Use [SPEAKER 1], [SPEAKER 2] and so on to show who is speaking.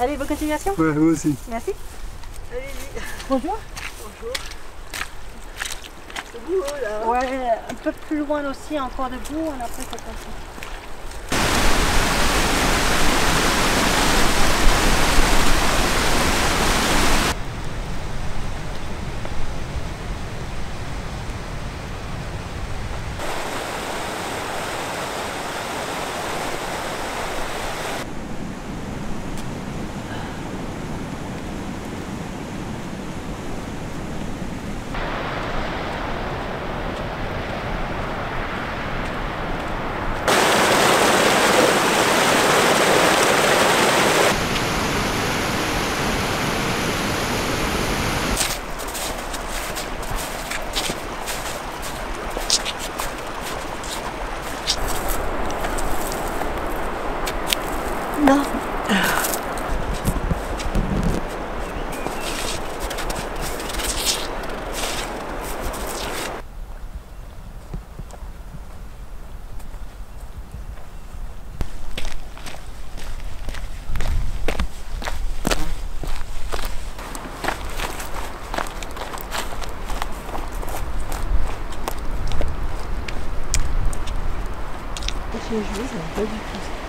[SPEAKER 1] Allez, bonne continuation.
[SPEAKER 2] Ouais, moi aussi.
[SPEAKER 1] Merci.
[SPEAKER 3] Allez-y.
[SPEAKER 1] Bonjour.
[SPEAKER 3] Bonjour. C'est beau là.
[SPEAKER 1] Ouais, un peu plus loin aussi, encore debout, on a pris cette
[SPEAKER 3] joué, ça va pas du tout.